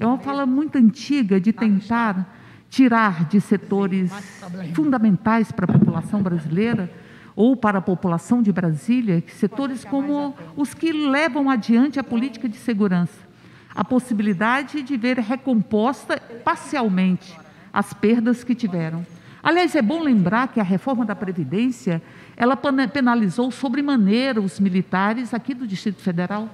É uma fala muito antiga de tentar tirar de setores fundamentais para a população brasileira ou para a população de Brasília, setores como os que levam adiante a política de segurança, a possibilidade de ver recomposta parcialmente as perdas que tiveram. Aliás, é bom lembrar que a reforma da Previdência, ela penalizou sobremaneira os militares aqui do Distrito Federal.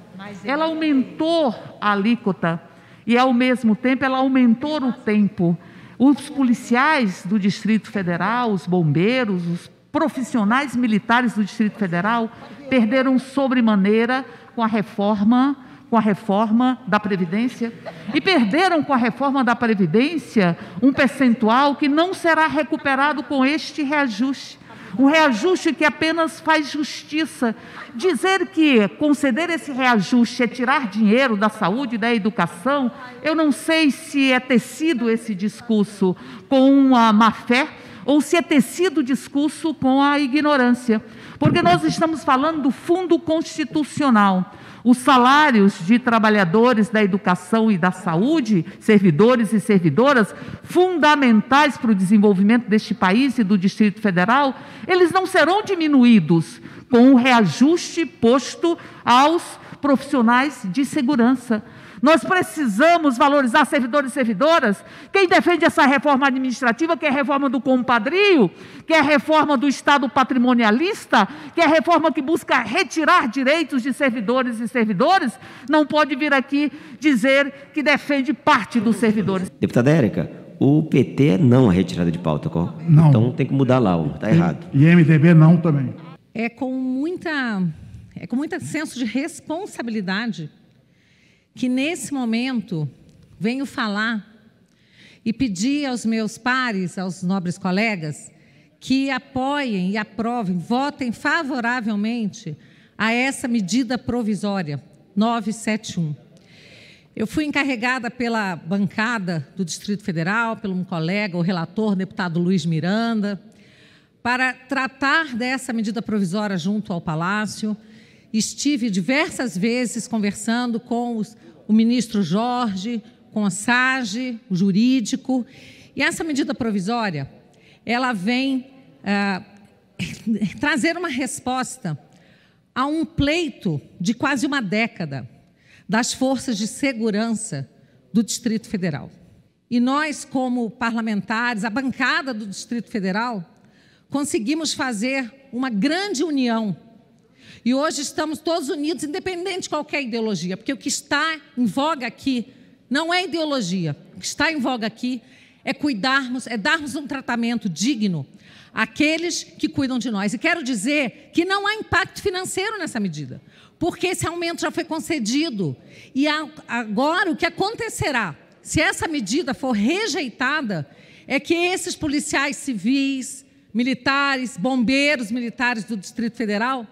Ela aumentou a alíquota e, ao mesmo tempo, ela aumentou o tempo. Os policiais do Distrito Federal, os bombeiros, os profissionais militares do Distrito Federal perderam sobremaneira com a reforma com a reforma da Previdência e perderam com a reforma da Previdência um percentual que não será recuperado com este reajuste. Um reajuste que apenas faz justiça. Dizer que conceder esse reajuste é tirar dinheiro da saúde da educação, eu não sei se é tecido esse discurso com uma má fé ou se é tecido o discurso com a ignorância. Porque nós estamos falando do fundo constitucional os salários de trabalhadores da educação e da saúde, servidores e servidoras, fundamentais para o desenvolvimento deste país e do Distrito Federal, eles não serão diminuídos com o reajuste posto aos profissionais de segurança. Nós precisamos valorizar servidores e servidoras. Quem defende essa reforma administrativa, que é a reforma do compadrio, que é a reforma do Estado patrimonialista, que é a reforma que busca retirar direitos de servidores e servidores, não pode vir aqui dizer que defende parte dos servidores. Deputada Érica, o PT é não a retirada de pauta, não. então tem que mudar lá, está errado. E MDB não também. É com muita, é com muito senso de responsabilidade que nesse momento venho falar e pedir aos meus pares, aos nobres colegas, que apoiem e aprovem, votem favoravelmente a essa medida provisória 971. Eu fui encarregada pela bancada do Distrito Federal, pelo um colega, o relator, deputado Luiz Miranda, para tratar dessa medida provisória junto ao Palácio. Estive diversas vezes conversando com os, o ministro Jorge, com a SAGE, o jurídico. E essa medida provisória, ela vem é, trazer uma resposta a um pleito de quase uma década das forças de segurança do Distrito Federal. E nós, como parlamentares, a bancada do Distrito Federal, conseguimos fazer uma grande união e hoje estamos todos unidos, independente de qualquer ideologia, porque o que está em voga aqui não é ideologia. O que está em voga aqui é cuidarmos, é darmos um tratamento digno àqueles que cuidam de nós. E quero dizer que não há impacto financeiro nessa medida, porque esse aumento já foi concedido. E agora o que acontecerá, se essa medida for rejeitada, é que esses policiais civis, militares, bombeiros militares do Distrito Federal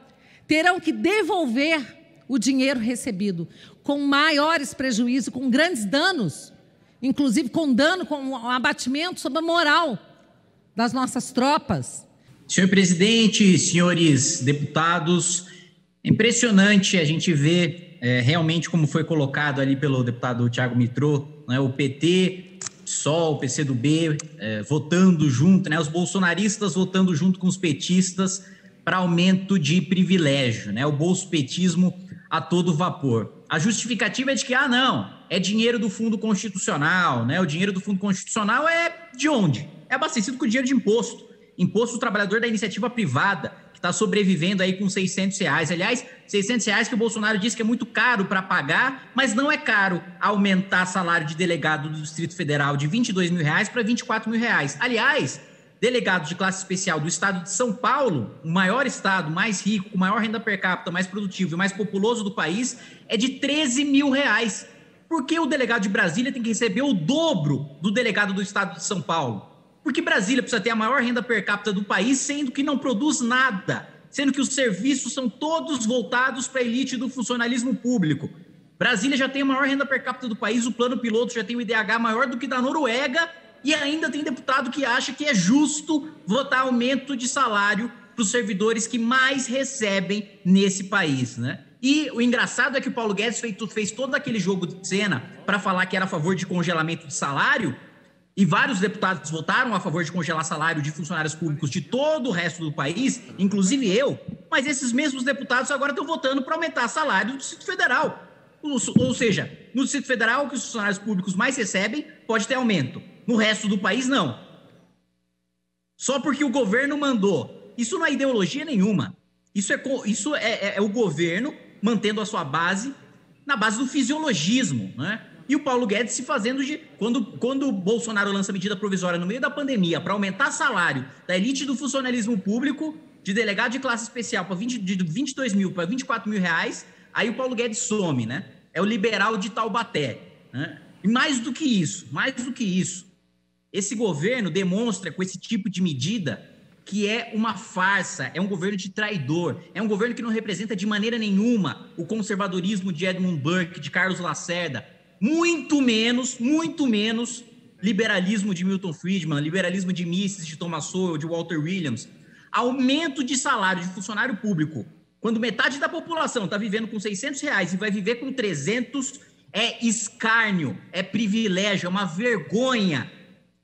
terão que devolver o dinheiro recebido com maiores prejuízos, com grandes danos, inclusive com dano, com um abatimento sobre a moral das nossas tropas. Senhor presidente, senhores deputados, é impressionante a gente ver é, realmente como foi colocado ali pelo deputado Tiago Mitrô, né, o PT, PSOL, PCdoB, é, votando junto, né, os bolsonaristas votando junto com os petistas para aumento de privilégio, né? O bolsopetismo a todo vapor. A justificativa é de que, ah, não, é dinheiro do Fundo Constitucional, né? O dinheiro do Fundo Constitucional é de onde? É abastecido com dinheiro de imposto. Imposto do trabalhador da iniciativa privada, que está sobrevivendo aí com 600 reais. Aliás, 600 reais que o Bolsonaro disse que é muito caro para pagar, mas não é caro aumentar salário de delegado do Distrito Federal de 22 mil reais para 24 mil reais. Aliás, delegados de classe especial do estado de São Paulo, o maior estado, mais rico, com maior renda per capita, mais produtivo e mais populoso do país, é de 13 mil reais. Por que o delegado de Brasília tem que receber o dobro do delegado do estado de São Paulo? Porque Brasília precisa ter a maior renda per capita do país, sendo que não produz nada, sendo que os serviços são todos voltados para a elite do funcionalismo público. Brasília já tem a maior renda per capita do país, o plano piloto já tem o IDH maior do que da Noruega e ainda tem deputado que acha que é justo votar aumento de salário para os servidores que mais recebem nesse país, né? E o engraçado é que o Paulo Guedes fez, fez todo aquele jogo de cena para falar que era a favor de congelamento de salário, e vários deputados votaram a favor de congelar salário de funcionários públicos de todo o resto do país, inclusive eu, mas esses mesmos deputados agora estão votando para aumentar salário do Distrito Federal. Ou seja, no Distrito Federal, o que os funcionários públicos mais recebem pode ter aumento. No resto do país, não. Só porque o governo mandou. Isso não é ideologia nenhuma. Isso é, isso é, é, é o governo mantendo a sua base na base do fisiologismo, né? E o Paulo Guedes se fazendo de. Quando, quando o Bolsonaro lança medida provisória no meio da pandemia para aumentar salário da elite do funcionalismo público, de delegado de classe especial para 20, de 22 mil para 24 mil reais, aí o Paulo Guedes some, né? É o liberal de Taubaté. Né? E mais do que isso, mais do que isso, esse governo demonstra com esse tipo de medida que é uma farsa, é um governo de traidor, é um governo que não representa de maneira nenhuma o conservadorismo de Edmund Burke, de Carlos Lacerda, muito menos, muito menos liberalismo de Milton Friedman, liberalismo de Mises, de Thomas Sowell, de Walter Williams. Aumento de salário de funcionário público, quando metade da população está vivendo com 600 reais e vai viver com 300, é escárnio, é privilégio, é uma vergonha.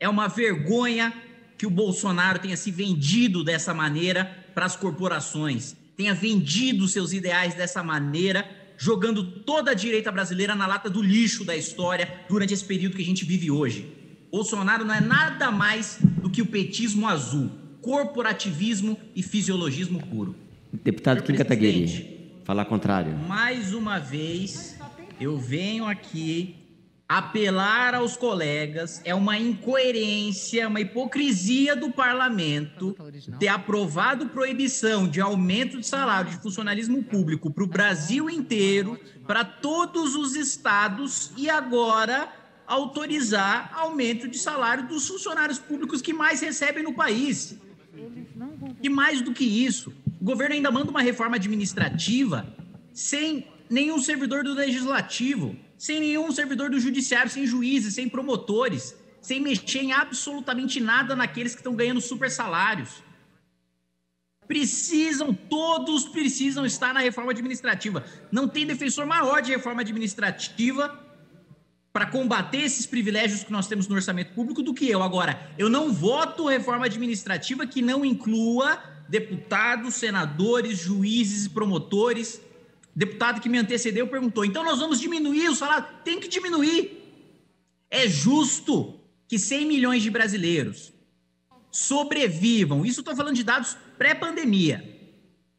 É uma vergonha que o Bolsonaro tenha se vendido dessa maneira para as corporações, tenha vendido seus ideais dessa maneira, jogando toda a direita brasileira na lata do lixo da história durante esse período que a gente vive hoje. Bolsonaro não é nada mais do que o petismo azul, corporativismo e fisiologismo puro. Deputado Kim Kataguiri, falar contrário. Mais uma vez, eu venho aqui apelar aos colegas é uma incoerência, uma hipocrisia do parlamento ter aprovado proibição de aumento de salário de funcionalismo público para o Brasil inteiro, para todos os estados e agora autorizar aumento de salário dos funcionários públicos que mais recebem no país. E mais do que isso, o governo ainda manda uma reforma administrativa sem nenhum servidor do legislativo sem nenhum servidor do judiciário, sem juízes, sem promotores, sem mexer em absolutamente nada naqueles que estão ganhando super salários. Precisam, todos precisam estar na reforma administrativa. Não tem defensor maior de reforma administrativa para combater esses privilégios que nós temos no orçamento público do que eu. Agora, eu não voto reforma administrativa que não inclua deputados, senadores, juízes e promotores deputado que me antecedeu perguntou: então nós vamos diminuir o salário? Tem que diminuir. É justo que 100 milhões de brasileiros sobrevivam, isso estou falando de dados pré-pandemia,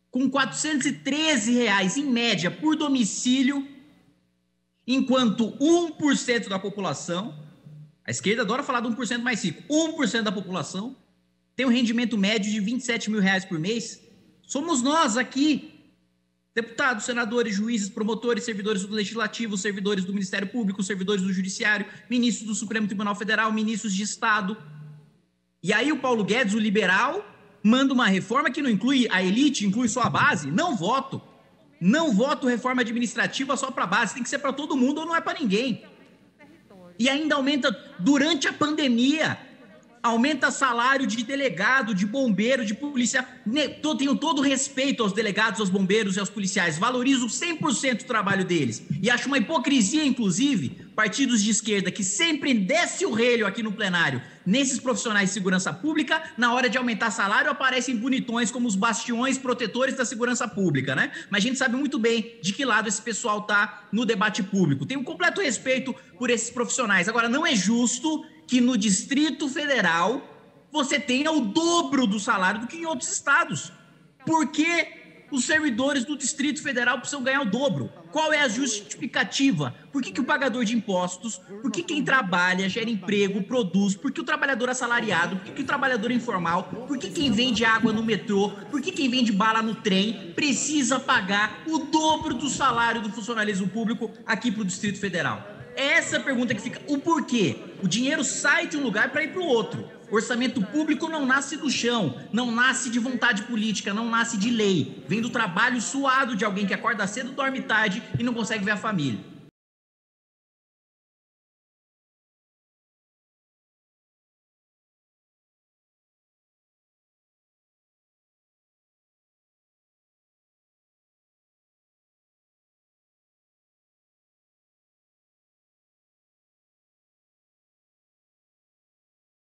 com 413 reais em média por domicílio, enquanto 1% da população, a esquerda adora falar de 1% mais rico, 1% da população tem um rendimento médio de 27 mil reais por mês. Somos nós aqui Deputados, senadores, juízes, promotores, servidores do Legislativo, servidores do Ministério Público, servidores do Judiciário, ministros do Supremo Tribunal Federal, ministros de Estado. E aí o Paulo Guedes, o liberal, manda uma reforma que não inclui a elite, inclui só a base. Não voto. Não voto reforma administrativa só para a base. Tem que ser para todo mundo ou não é para ninguém. E ainda aumenta durante a pandemia aumenta salário de delegado, de bombeiro, de policial. Tenho todo respeito aos delegados, aos bombeiros e aos policiais. Valorizo 100% o trabalho deles. E acho uma hipocrisia, inclusive, partidos de esquerda que sempre desce o relho aqui no plenário nesses profissionais de segurança pública, na hora de aumentar salário, aparecem bonitões como os bastiões protetores da segurança pública, né? Mas a gente sabe muito bem de que lado esse pessoal tá no debate público. Tenho completo respeito por esses profissionais. Agora, não é justo que no Distrito Federal você tenha o dobro do salário do que em outros estados. Por que os servidores do Distrito Federal precisam ganhar o dobro? Qual é a justificativa? Por que, que o pagador de impostos, por que quem trabalha, gera emprego, produz, por que o trabalhador assalariado, por que, que o trabalhador informal, por que quem vende água no metrô, por que quem vende bala no trem precisa pagar o dobro do salário do funcionalismo público aqui para o Distrito Federal? Essa pergunta que fica. O porquê? O dinheiro sai de um lugar para ir para o outro. Orçamento público não nasce do chão, não nasce de vontade política, não nasce de lei. Vem do trabalho suado de alguém que acorda cedo, dorme tarde e não consegue ver a família.